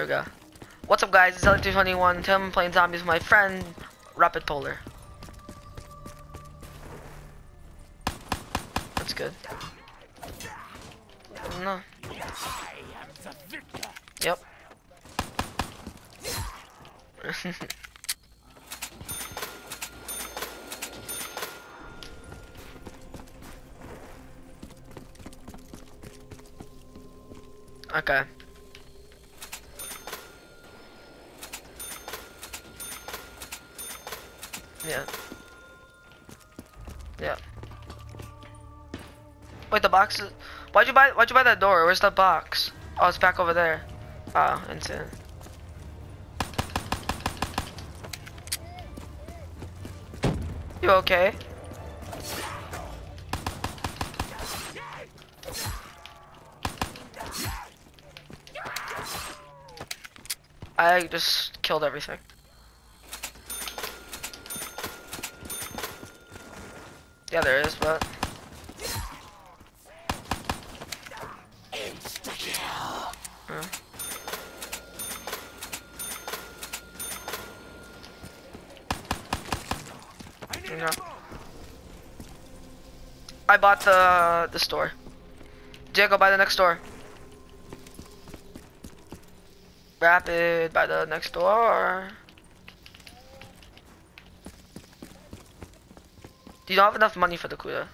We go. What's up guys, it's Zelly321. Today I'm playing zombies with my friend, Rapidpolar. That's good. No. Yep. okay. Yeah. Yeah. Wait, the box is. Why'd you buy? Why'd you buy that door? Where's the box? Oh, it's back over there. Oh, insane. You okay? I just killed everything. Yeah, there is, but. Huh? No. I bought the the store. Diego, buy the next door. Rapid, buy the next door. You don't have enough money for the Kuda.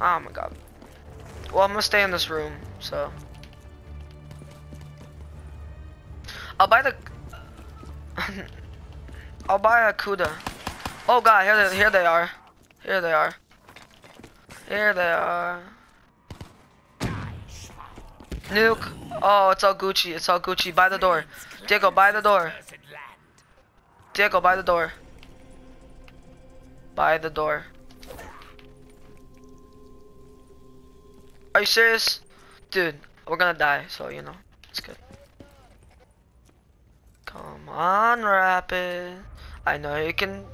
Oh my god. Well, I'm gonna stay in this room, so. I'll buy the. I'll buy a Kuda. Oh god, here they, here they are. Here they are. Here they are. Nuke. Oh, it's all Gucci. It's all Gucci. By the door. Diego, by the door. Diego, by the door. By the door. Are you serious? Dude, we're gonna die, so you know, it's good. Come on, Rapid. I know you can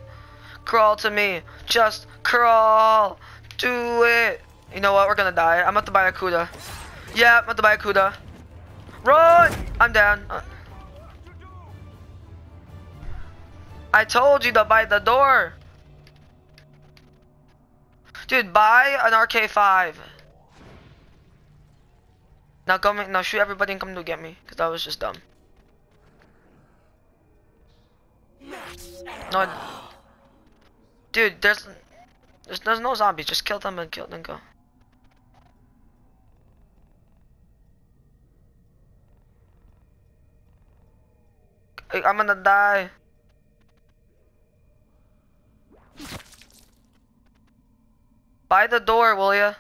crawl to me. Just crawl. Do it. You know what? We're gonna die. I'm about to buy a Kuda. Yeah, I'm about to buy a Kuda. Run! I'm down. Uh, I told you to buy the door. Dude, buy an RK5. Now come now shoot everybody and come to get me, cause that was just dumb. No, dude, there's, there's, there's no zombies. Just kill them and kill them. Go. I'm gonna die. Buy the door, will ya?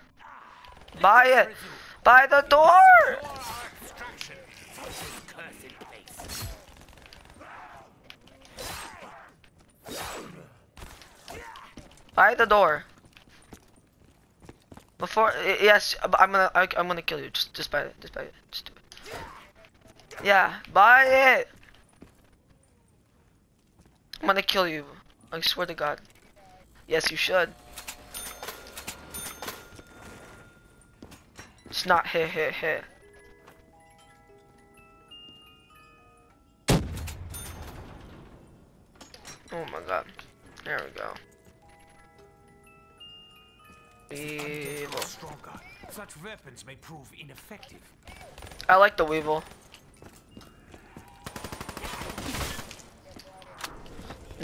Buy it. Buy the door. Buy the door. Before, yes, I'm gonna, I, am gonna kill you. Just, just buy it. Just buy it. Just do it. Yeah, buy it. I'm gonna kill you. I swear to God. Yes, you should. It's not hit, hit, hit. Oh my God. There we go. Weevil. Stronger. Such weapons may prove ineffective. I like the Weevil.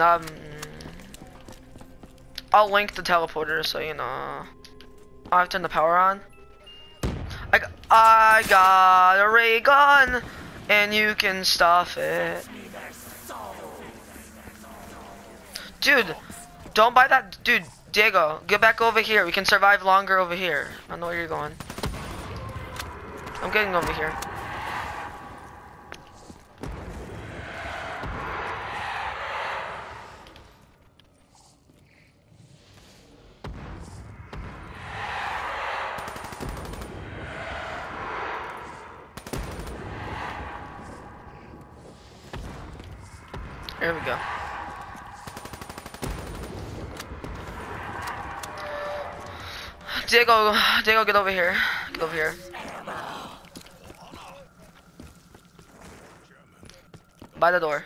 Um, I'll link the teleporter so you know. I'll have to turn the power on. I, got a ray gun, and you can stuff it. Dude, don't buy that. Dude, Diego, get back over here. We can survive longer over here. I know where you're going. I'm getting over here. There we go. Diego, Diego, get over here. go over here. By the door.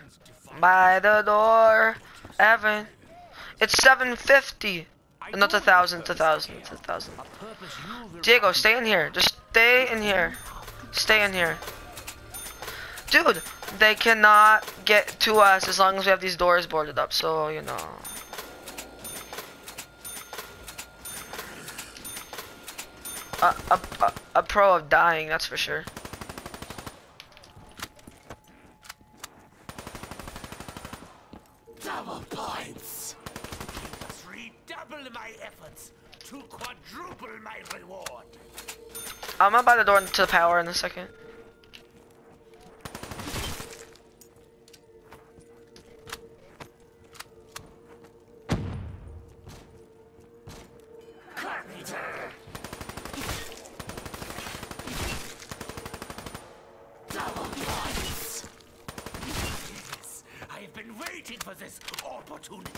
By the door. Evan. It's 750. No, it's a thousand. A thousand. A thousand. Diego, stay in here. Just stay in here. Stay in here. Dude, they cannot get to us as long as we have these doors boarded up, so, you know. A, a, a, a pro of dying, that's for sure. double points. Redouble my efforts to quadruple my reward. I'm gonna buy the door to the power in a second. Double points. Yes, I have been waiting for this opportunity.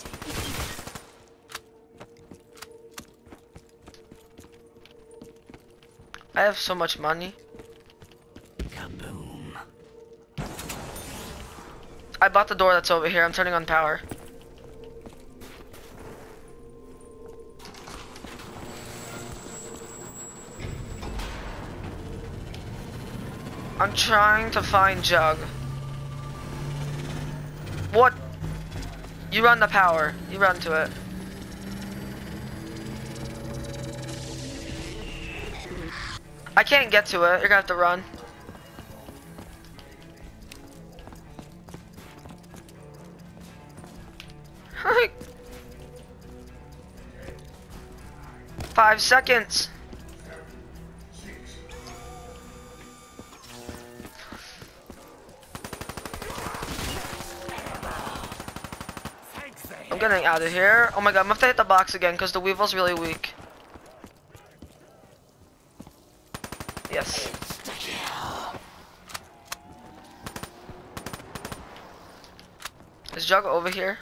I have so much money. Kaboom. I bought the door that's over here. I'm turning on power. I'm trying to find Jug. What? You run the power. You run to it. I can't get to it. You're gonna have to run. Five seconds. I'm getting out of here. Oh my god, I'm gonna have to hit the box again because the Weevil's really weak. Yes. Is Jug over here?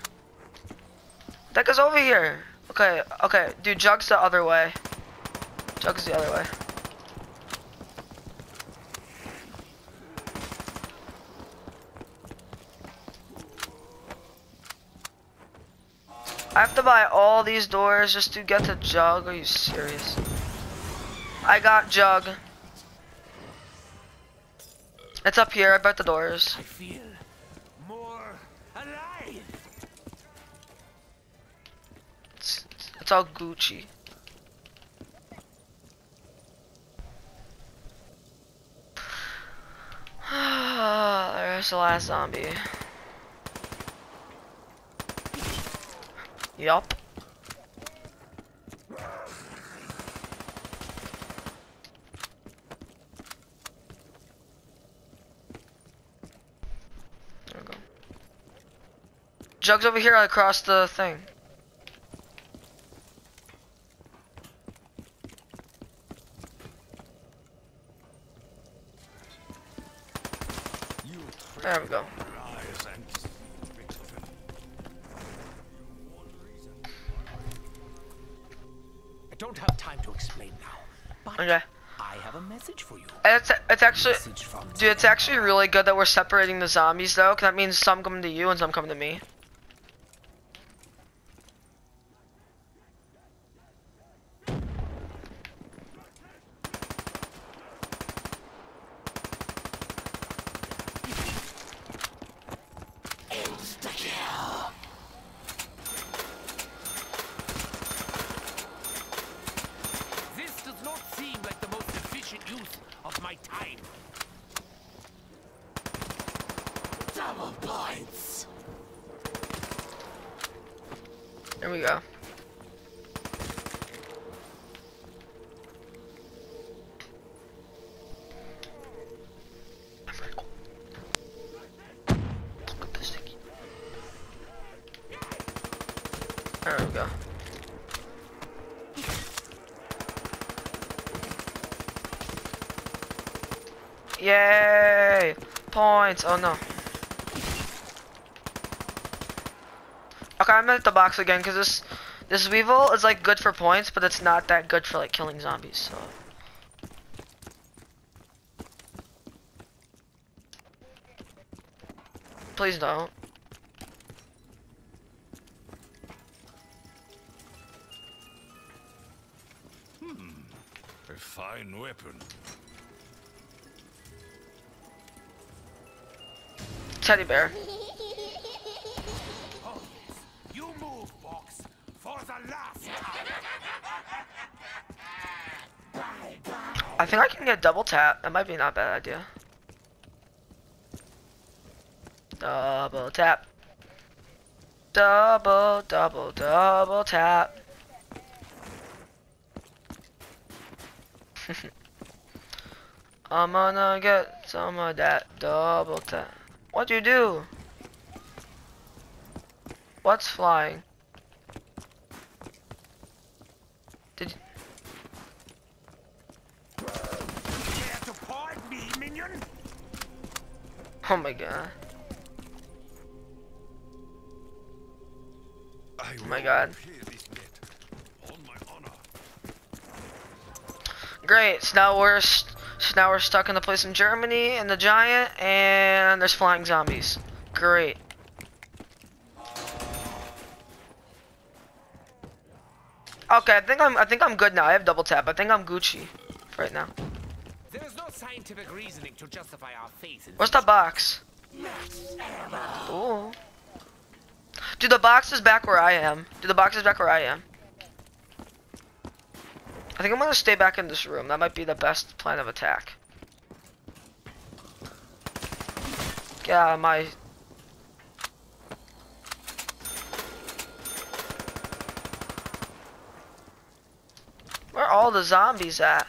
That guy's over here. Okay, okay, dude, Jug's the other way. Jug's the other way. I have to buy all these doors just to get to Jug. Are you serious? I got Jug. It's up here. I bet the doors. I feel more alive. It's, it's all Gucci. There's the last zombie. Yup. Jug's over here across the thing. There we go. Okay. I have a message for you. It's it's actually dude, it's actually really good that we're separating the zombies though, 'cause that means some come to you and some come to me. This does not seem like the most efficient use of my time. Double points. There we go. There we go. Yay! Points! Oh no. Okay, I'm at the box again because this this Weevil is like good for points, but it's not that good for like killing zombies. So. Please don't. Hmm. A fine weapon. Teddy bear. I think I can get double tap. That might be not a bad idea. Double tap. Double, double, double tap. I'm gonna get some of that double tap. What'd you do? What's flying? Did you, Care to paw at me, minion? Oh my god. I Oh my God. This net. On my honor. Great. So now we're st so now we're stuck in the place in Germany and the giant, and there's flying zombies. Great. Okay, I think I'm I think I'm good now. I have double tap. I think I'm Gucci right now. Scientific reasoning to justify our faith Where's the box? Ooh. Dude, the box is back where I am. Dude, the box is back where I am. I think I'm gonna stay back in this room. That might be the best plan of attack. Of my... Where are all the zombies at?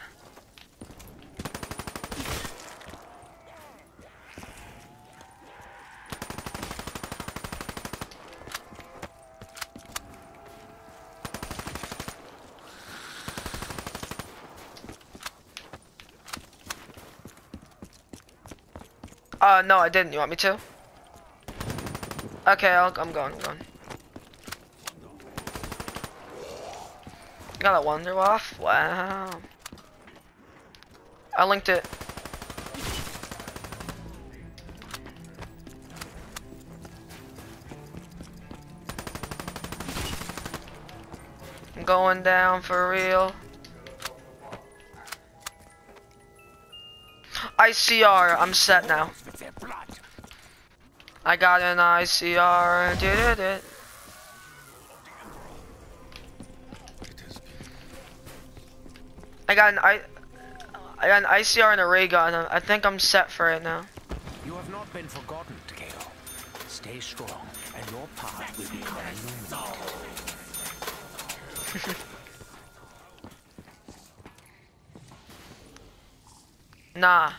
Uh, no, I didn't. You want me to? Okay, I'll, I'm going, I'm going. Got a Wonder Waff? Wow. I linked it. I'm going down for real. ICR, I'm set now. with their blood. I got an ICR. Did it, it. I got an I. I got an ICR and a ray gun. I think I'm set for it now. You have not been forgotten, Takeo. Stay strong, and your path will become illuminated. Nah.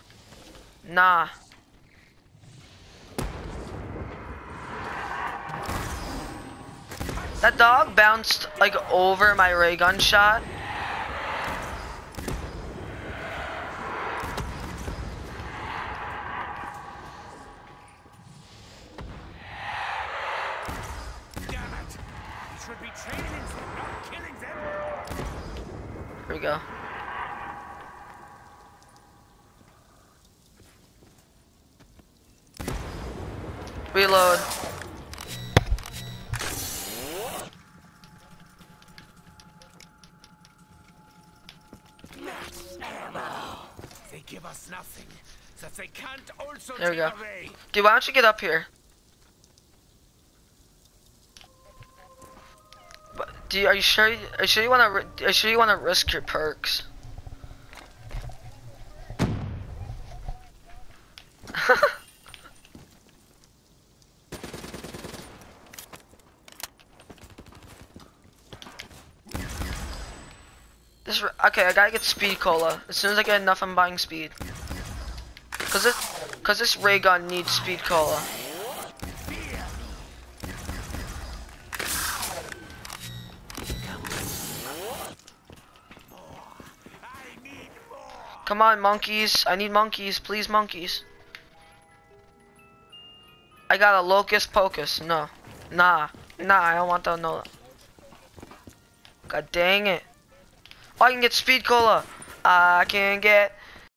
Nah. That dog bounced like over my ray gun shot. Damn it! We should be training them, not killing them. Here we go. Reload. They give us nothing, that they can't also There we go. away. Dude, why don't you get up here? But do you, are you sure? Are you sure you want to? Are you sure you want to risk your perks? This okay, I gotta get speed cola. As soon as I get enough, I'm buying speed. Cause it, cause this ray gun needs speed cola. Come on, monkeys. I need monkeys. Please, monkeys. I got a locust pocus. No. Nah. Nah, I don't want that. No. God dang it. Oh, I can get speed cola. I can get